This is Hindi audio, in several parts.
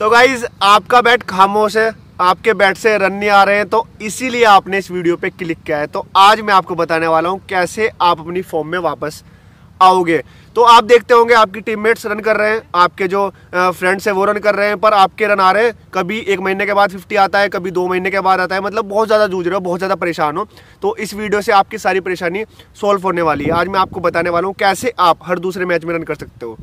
तो गाइज़ आपका बैट खामोश है, आपके बैट से रन नहीं आ रहे हैं तो इसीलिए आपने इस वीडियो पे क्लिक किया है। तो आज मैं आपको बताने वाला हूँ कैसे आप अपनी फॉर्म में वापस आओगे। तो आप देखते होंगे, आपकी टीममेट्स रन कर रहे हैं, आपके जो फ्रेंड्स हैं वो रन कर रहे हैं, पर आपके रन आ रहे हैं, कभी एक महीने के बाद फिफ्टी आता है, कभी दो महीने के बाद आता है मतलब बहुत ज़्यादा जूझ रहे हो, बहुत ज़्यादा परेशान हो। तो इस वीडियो से आपकी सारी परेशानी सॉल्व होने वाली है। आज मैं आपको बताने वाला हूँ कैसे आप हर दूसरे मैच में रन कर सकते हो।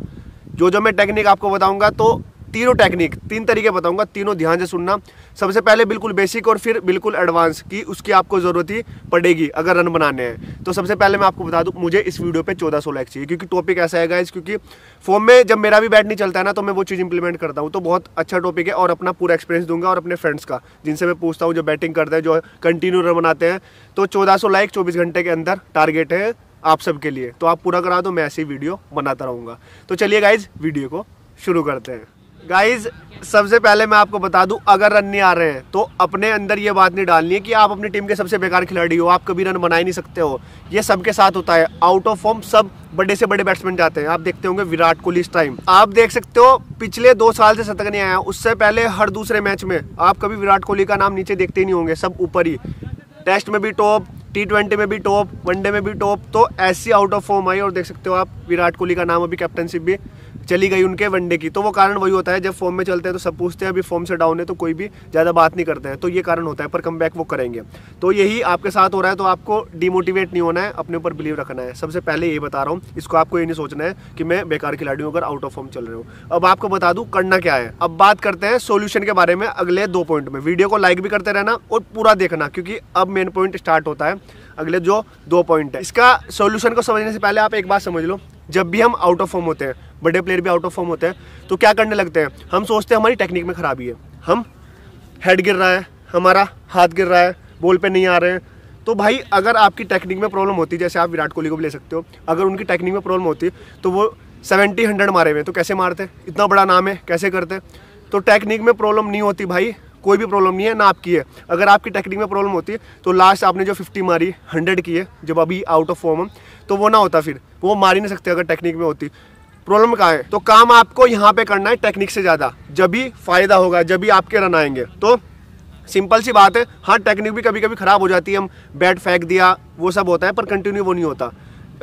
जो जो मैं टेक्निक आपको बताऊँगा तो तीनों टेक्निक, तीन तरीके बताऊँगा, तीनों ध्यान से सुनना। सबसे पहले बिल्कुल बेसिक और फिर बिल्कुल एडवांस की उसकी आपको ज़रूरत ही पड़ेगी अगर रन बनाने हैं। तो सबसे पहले मैं आपको बता दूँ, मुझे इस वीडियो पे 1400 लाइक चाहिए, क्योंकि टॉपिक ऐसा है गाइज़ क्योंकि फॉर्म में जब मेरा भी बैट नहीं चलता है ना तो मैं वो चीज़ इंप्लीमेंट करता हूँ। तो बहुत अच्छा टॉपिक है और अपना पूरा एक्सपीरियंस दूँगा और अपने फ्रेंड्स का, जिनसे मैं पूछता हूँ, जो बैटिंग करते हैं, जो कंटिन्यू रन बनाते हैं। तो चौदह लाइक चौबीस घंटे के अंदर टारगेट है आप सबके लिए। तो आप पूरा करा दो, मैं ऐसी वीडियो बनाता रहूँगा। तो चलिए गाइज़ वीडियो को शुरू करते हैं। गाइज़ सबसे पहले मैं आपको बता दूँ, अगर रन नहीं आ रहे हैं तो अपने अंदर ये बात नहीं डालनी है कि आप अपनी टीम के सबसे बेकार खिलाड़ी हो, आप कभी रन बना ही नहीं सकते हो। ये सबके साथ होता है। आउट ऑफ़ फॉर्म सब बड़े से बड़े बैट्समैन जाते हैं। आप देखते होंगे विराट कोहली इस टाइम आप देख सकते हो, पिछले दो साल से शतक नहीं आया। उससे पहले हर दूसरे मैच में आप कभी विराट कोहली का नाम नीचे देखते ही नहीं होंगे, सब ऊपर ही। टेस्ट में भी टॉप टी ट्वेंटी में भी टॉप वनडे में भी टॉप तो ऐसी आउट ऑफ़ फॉर्म आई और देख सकते हो आप विराट कोहली का नाम अभी कैप्टनशिप भी चली गई उनके वनडे की। तो वो कारण वही होता है, जब फॉर्म में चलते हैं तो सब पूछते हैं, अभी फॉर्म से डाउन है तो कोई भी ज़्यादा बात नहीं करते हैं। तो ये कारण होता है, पर कम वो करेंगे। तो यही आपके साथ हो रहा है तो आपको डिमोटिवेट नहीं होना है, अपने ऊपर बिलीव रखना है। सबसे पहले ये बता रहा हूँ, इसको आपको ये नहीं सोचना है कि मैं बेकार खिलाड़ी हूँ अगर आउट ऑफ़ फॉर्म चल रहे हूँ। अब आपको बता दूँ, करना क्या है? अब बात करते हैं सोल्यूशन के बारे में अगले दो पॉइंट में। वीडियो को लाइक भी करते रहना और पूरा देखना, क्योंकि अब मेन पॉइंट स्टार्ट होता है। अगले जो दो पॉइंट है, इसका सोल्यूशन को समझने से पहले आप एक बात समझ लो। जब भी हम आउट ऑफ़ फॉर्म होते हैं, बड़े प्लेयर भी आउट ऑफ़ फॉर्म होते हैं तो क्या करने लगते हैं? हम सोचते हैं हमारी टेक्निक में खराबी है। हम हेड गिर रहा है, हमारा हाथ गिर रहा है बॉल पे नहीं आ रहे हैं। तो भाई, अगर आपकी टेक्निक में प्रॉब्लम होती, जैसे आप विराट कोहली को भी ले सकते हो, अगर उनकी टेक्निक में प्रॉब्लम होती तो वो सेवेंटी हंड्रेड मारे हुए तो कैसे मारते इतना बड़ा नाम है, कैसे करते तो टेक्निक में प्रॉब्लम नहीं होती भाई। कोई भी प्रॉब्लम नहीं है, ना आपकी है। अगर आपकी टेक्निक में प्रॉब्लम होती है तो लास्ट आपने जो फिफ्टी मारी हंड्रेड की है, जब अभी आउट ऑफ़ फॉर्म तो वो ना होता फिर। वो मार ही नहीं सकते अगर टेक्निक में होती। प्रॉब्लम कहाँ है? तो काम आपको यहाँ पे करना है टेक्निक से ज़्यादा। जब भी फ़ायदा होगा, जब भी आपके रन आएँगे। तो सिंपल सी बात है हाँ टेक्निक भी कभी कभी ख़राब हो जाती है। हम बैट फेंक दिया, वो सब होता है, पर कंटिन्यू वो नहीं होता।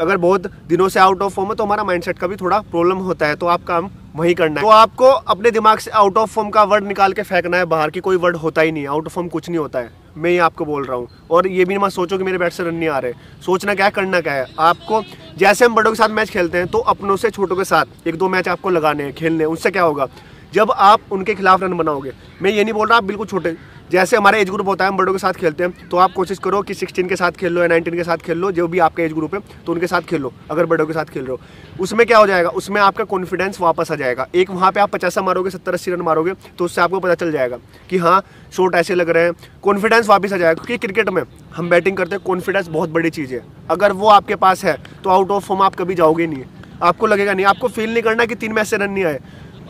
अगर बहुत दिनों से आउट ऑफ़ फॉर्म है तो हमारा माइंडसेट का भी थोड़ा प्रॉब्लम होता है। तो आप काम वही करना है। तो आपको अपने दिमाग से आउट ऑफ़ फॉर्म का वर्ड निकाल के फेंकना है, बाहर की कोई वर्ड होता ही नहीं आउट ऑफ़ फॉर्म कुछ नहीं होता है। मैं ये आपको बोल रहा हूँ। और ये भी मैं सोचो कि मेरे बैट से रन नहीं आ रहे। सोचना क्या है करना क्या है? आपको जैसे हम बड़ों के साथ मैच खेलते हैं तो अपनों से छोटों के साथ एक दो मैच आपको लगाने हैं, खेलने उससे क्या होगा? जब आप उनके खिलाफ रन बनाओगे। मैं ये नहीं बोल रहा आप बिल्कुल छोटे। जैसे हमारे एज ग्रुप होता है, हम बड़ों के साथ खेलते हैं तो आप कोशिश करो कि 16 के साथ खेल लो या 19 के साथ खेल लो, जो भी आपका एज ग्रुप है तो उनके साथ खेल लो अगर बड़ों के साथ खेल रहे हो। उसमें क्या हो जाएगा? उसमें आपका कॉन्फिडेंस वापस आ जाएगा। एक वहाँ पे आप पचास मारोगे, सत्तर, अस्सी रन मारोगे तो उससे आपको पता चल जाएगा कि हाँ शॉट ऐसे लग रहे हैं। कॉन्फिडेंस वापस आ जाएगा, क्योंकि क्रिकेट में हम बैटिंग करते हैं कॉन्फिडेंस बहुत बड़ी चीज़ है। अगर वो आपके पास है तो आउट ऑफ़ फॉर्म आप कभी जाओगे नहीं। आपको लगेगा नहीं, आपको फील नहीं करना कि तीन मैच से रन नहीं आए।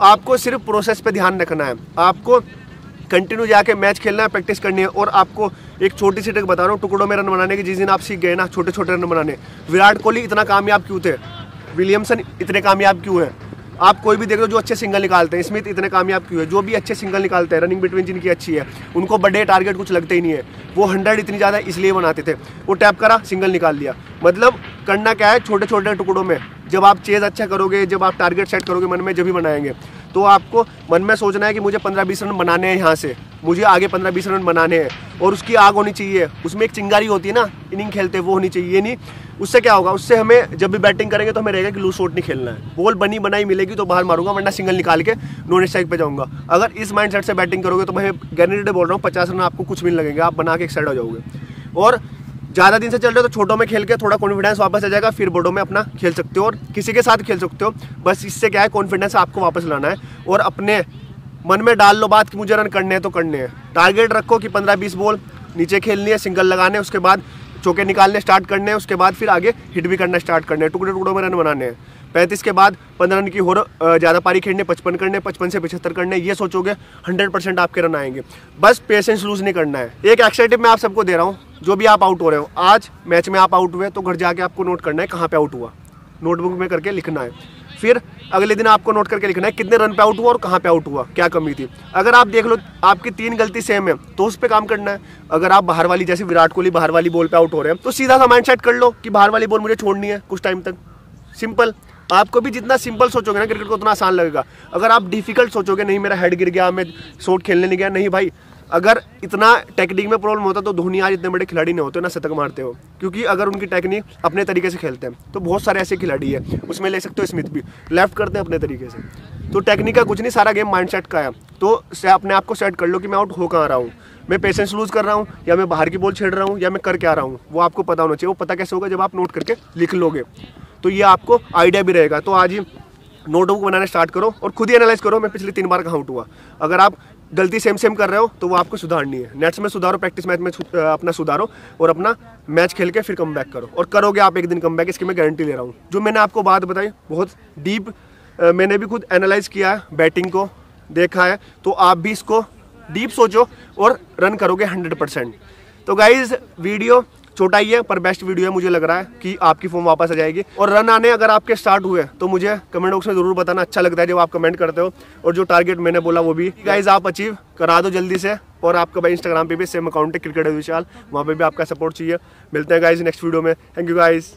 आपको सिर्फ़ प्रोसेस पे ध्यान रखना है। आपको कंटिन्यू जाके मैच खेलना है प्रैक्टिस करनी है और आपको एक छोटी सी टिक बता रहा हूँ, टुकड़ों में रन बनाने की। जिस दिन आप सीख गए ना छोटे छोटे रन बनाने। विराट कोहली इतना कामयाब क्यों थे? विलियमसन इतने कामयाब क्यों हैं? आप कोई भी देख लो जो अच्छे सिंगल निकालते हैं, स्मिथ इतने कामयाब क्यों है? जो भी अच्छे सिंगल निकालते हैं रनिंग बिटवीन जिनकी अच्छी है, उनको बड़े टारगेट कुछ लगते ही नहीं है। वो हंड्रेड इतनी ज़्यादा इसलिए बनाते थे। वो टैप करा सिंगल निकाल लिया। मतलब करना क्या है? छोटे छोटे टुकड़ों में। जब आप चेज अच्छा करोगे, जब आप टारगेट सेट करोगे मन में, जब भी बनाएँगे तो आपको मन में सोचना है कि मुझे पंद्रह बीस रन बनाने हैं यहाँ से। मुझे आगे पंद्रह बीस रन बनाने हैं और उसकी आग होनी चाहिए। उसमें एक चिंगारी होती है ना, इनिंग खेलते, वो होनी चाहिए। नहीं, उससे क्या होगा? उससे हमें जब भी बैटिंग करेंगे तो हमें रहेगा कि लूज शॉट नहीं खेलना है। बॉल बनी बनाई मिलेगी तो बाहर मारूँगा, वरना सिंगल निकाल के नॉन स्ट्राइक पे जाऊँगा। अगर इस माइंड सेट से बैटिंग करोगे तो मैं गारंटेड बोल रहा हूँ, पचास रन आपको कुछ मिल लगेंगे, आप बना के एक साइड हो जाओगे। और ज़्यादा दिन से चल रहे हो तो छोटों में खेल के थोड़ा कॉन्फिडेंस वापस आ जाएगा, फिर बड़ों में अपना खेल सकते हो और किसी के साथ खेल सकते हो। बस इससे क्या है कॉन्फिडेंस आपको वापस लाना है और अपने मन में डाल लो बात कि मुझे रन करने हैं तो करने हैं। टारगेट रखो कि पंद्रह बीस बॉल नीचे खेलनी है सिंगल लगाने उसके बाद चौके निकालने स्टार्ट करने हैं, उसके बाद फिर आगे हिट भी करना स्टार्ट करने हैं। टुकड़े टुकड़ों में रन बनाने हैं। पैंतीस के बाद पंद्रह रन की हो ज़्यादा पारी खेलने पचपन करने पचपन से पचहत्तर करने ये सोचोगे हंड्रेड परसेंट आपके रन आएँगे। बस पेशेंस लूज नहीं करना है। एक एक्साइटिव मैं आप सबको दे रहा हूँ जो भी आप आउट हो रहे हो, आज मैच में आप आउट हुए तो घर जाके आपको नोट करना है कहाँ पे आउट हुआ। नोटबुक में करके लिखना है। फिर अगले दिन आपको नोट करके लिखना है कितने रन पे आउट हुआ और कहाँ पे आउट हुआ, क्या कमी थी। अगर आप देख लो, आपकी तीन गलती सेम है तो उस पर काम करना है। अगर आप बाहर वाली जैसे विराट कोहली बाहर वाली बॉल पे आउट हो रहे हैं तो सीधा सा माइंड सेट कर लो कि बाहर वाली बॉल मुझे छोड़नी है कुछ टाइम तक। सिंपल आपको भी जितना सिंपल सोचोगे ना क्रिकेट को उतना आसान लगेगा। अगर आप डिफ़िकल्ट सोचोगे, नहीं, मेरा हेड गिर गया, मैं शॉट खेलने नहीं गया, नहीं भाई अगर इतना टेक्निक में प्रॉब्लम होता तो धोनी आज इतने बड़े खिलाड़ी नहीं होते, ना शतक मारते हो। क्योंकि अगर उनकी टेक्निक अपने तरीके से खेलते हैं तो बहुत सारे ऐसे खिलाड़ी है, उसमें ले सकते हो स्मिथ भी। लेफ़्ट करते हैं अपने तरीके से। तो टेक्निक का कुछ नहीं, सारा गेम माइंड का है। तो अपने आप को सेट कर लो कि मैं आउट हो कहाँ रहा हूँ? मैं पेशेंस लूज कर रहा हूँ, या मैं बाहर की बॉल छेड़ रहा हूँ, या मैं कर क्या रहा हूँ? वो आपको पता होना चाहिए। वो पता कैसे होगा जब आप नोट करके लिख लोगे। तो ये आपको आइडिया भी रहेगा। तो आज ही नोटबुक बनाना स्टार्ट करो और खुद ही एनालाइज करो, मैं पिछले तीन बार कहाँ आउट हुआ। अगर आप गलती सेम सेम कर रहे हो तो वो आपको सुधारनी है। नेट्स में सुधारो प्रैक्टिस मैच में अपना सुधारो और अपना मैच खेल के फिर कम बैक करो। और करोगे आप एक दिन कम बैक इसकी मैं गारंटी ले रहा हूँ। जो मैंने आपको बात बताई, बहुत डीप मैंने भी खुद एनालाइज किया है बैटिंग को देखा है तो आप भी इसको डीप सोचो और रन करोगे हंड्रेड परसेंट तो गाइज़ वीडियो छोटा ही है, पर बेस्ट वीडियो है, मुझे लग रहा है कि आपकी फॉर्म वापस आ जाएगी। और रन आने अगर आपके स्टार्ट हुए तो मुझे कमेंट बॉक्स में ज़रूर बताना अच्छा लगता है जब आप कमेंट करते हो। और जो टारगेट मैंने बोला, वो भी। गाइज़ आप अचीव करा दो जल्दी से, और आपका भाई इंस्टाग्राम पे भी सेम अकाउंट है क्रिकेट विशाल वहाँ पे भी आपका सपोर्ट चाहिए। मिलते हैं गाइज़ नेक्स्ट वीडियो में। Thank you guys